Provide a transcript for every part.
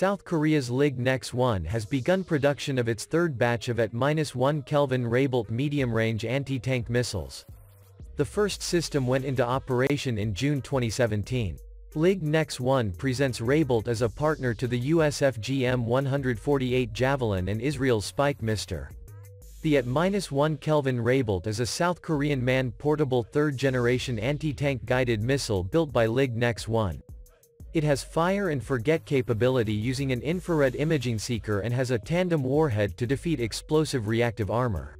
South Korea's LIG Nex1 has begun production of its third batch of at 1 Kelvin Raybolt medium-range anti-tank missiles. The first system went into operation in June 2017. LIG Nex1 presents Raybolt as a partner to the USFGM 148 Javelin and Israel's Spike Mister. The at 1 Kelvin Raybolt is a South Korean manned portable third-generation anti-tank guided missile built by LIG Nex1. It has fire and forget capability using an infrared imaging seeker and has a tandem warhead to defeat explosive reactive armor.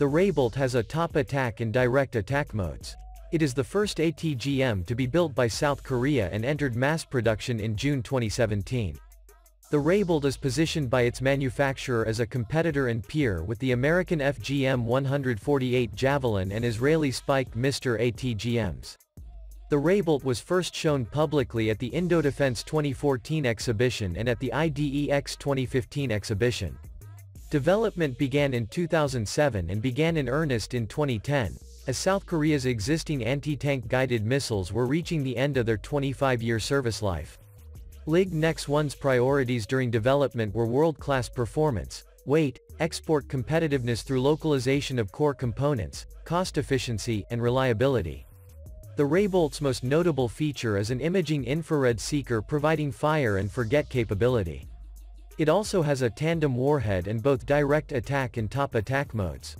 The Raybolt has a top attack and direct attack modes. It is the first ATGM to be built by South Korea and entered mass production in June 2017. The Raybolt is positioned by its manufacturer as a competitor and peer with the American FGM 148 Javelin and Israeli Spike Mister ATGMs. The Raybolt was first shown publicly at the Indo Defense 2014 exhibition and at the IDEX 2015 exhibition. Development began in 2007 and began in earnest in 2010, as South Korea's existing anti-tank guided missiles were reaching the end of their 25-year service life. LIG Nex1's priorities during development were world-class performance, weight, export competitiveness through localization of core components, cost efficiency, and reliability. The Raybolt's most notable feature is an imaging infrared seeker providing fire and forget capability. It also has a tandem warhead and both direct attack and top attack modes.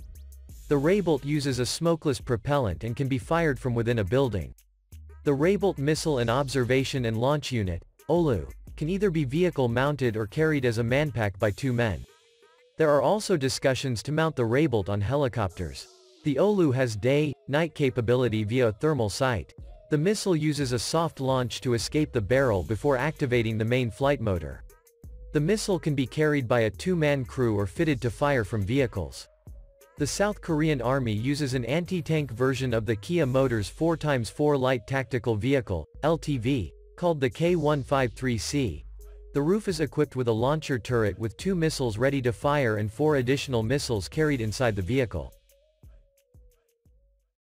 The Raybolt uses a smokeless propellant and can be fired from within a building. The Raybolt Missile and Observation and Launch Unit, OLU, can either be vehicle-mounted or carried as a manpack by two men. There are also discussions to mount the Raybolt on helicopters. The OLU has day, night capability via a thermal sight. The missile uses a soft launch to escape the barrel before activating the main flight motor. The missile can be carried by a two-man crew or fitted to fire from vehicles. The South Korean Army uses an anti-tank version of the Kia Motors 4x4 Light Tactical Vehicle, LTV, called the K153C. The roof is equipped with a launcher turret with two missiles ready to fire and four additional missiles carried inside the vehicle.